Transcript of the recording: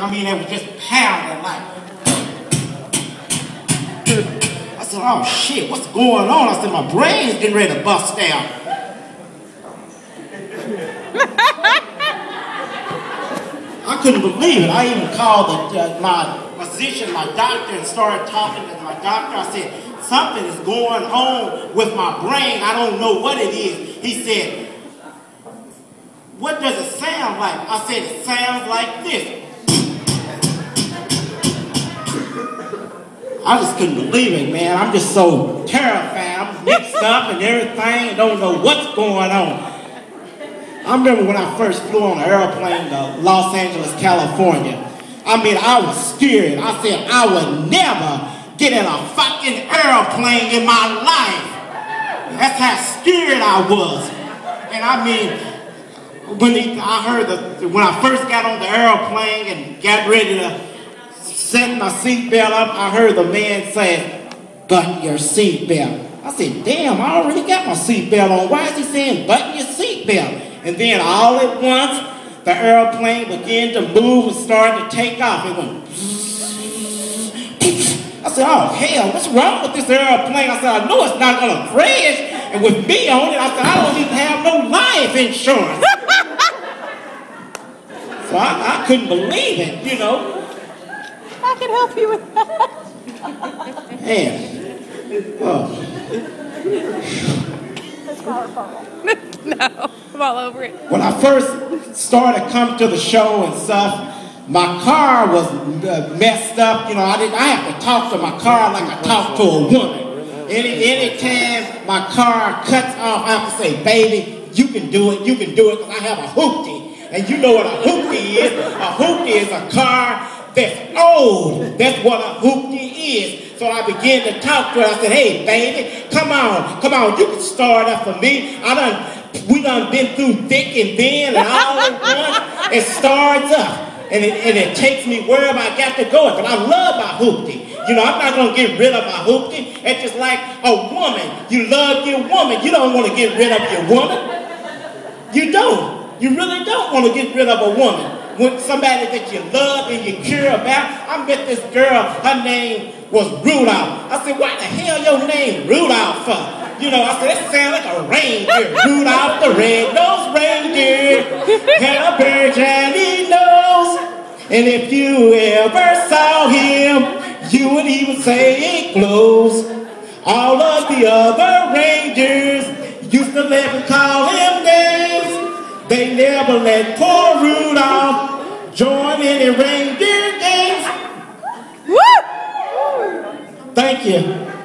I mean, they was just pounding like. I said, oh shit, what's going on? I said, my brain's getting ready to bust down. I couldn't believe it. I even called the, uh, my physician, my doctor, and started talking to my doctor. I said, something is going on with my brain. I don't know what it is. He said, what does it sound like? I said, it sounds like this. I just couldn't believe it, man. I'm just so terrified. I'm mixed up and everything. Don't know what's going on. I remember when I first flew on an airplane to Los Angeles, California. I mean, I was scared. I said I would never get in a fucking airplane in my life. That's how scared I was. And I mean, when he, I heard the, when I first got on the airplane and got ready to set my seatbelt up, I heard the man say, button your seatbelt. I said, damn, I already got my seatbelt on. Why is he saying button your seatbelt? And then all at once, the airplane began to move and started to take off. It went. I said, oh, hell, what's wrong with this airplane? I said, I know it's not going to crash. And with me on it, I said, I don't even have no life insurance. so I, I couldn't believe it, you know. I can help you with that. Man. Oh. That's powerful. no, I'm all over it. When I first started coming to the show and stuff, my car was uh, messed up. You know, I didn't. I have to talk to my car like I talk to a woman. Any anytime my car cuts off, I have to say, "Baby, you can do it. You can do it," because I have a hoopty, and you know what a hoopty is. A hoopty is a car that's old. That's what a hoopty is. So I began to talk to her. I said, hey, baby, come on, come on, you can start up for me. I done, we done been through thick and thin and all at once. It starts up. And it, and it takes me wherever I got to go. But I love my hoopty. You know, I'm not going to get rid of my hoopty. It's just like a woman. You love your woman. You don't want to get rid of your woman. You don't. You really don't want to get rid of a woman with somebody that you love and you care about. I met this girl, her name was Rudolph. I said, why the hell your name Rudolph for? You know, I said, that sounds like a reindeer. Rudolph the red-nosed reindeer had a bird shiny nose. And if you ever saw him, you would even say it glows. All of the other reindeers used to let him call him names. They never let poor Rudolph reindeer games. Woo! Thank you.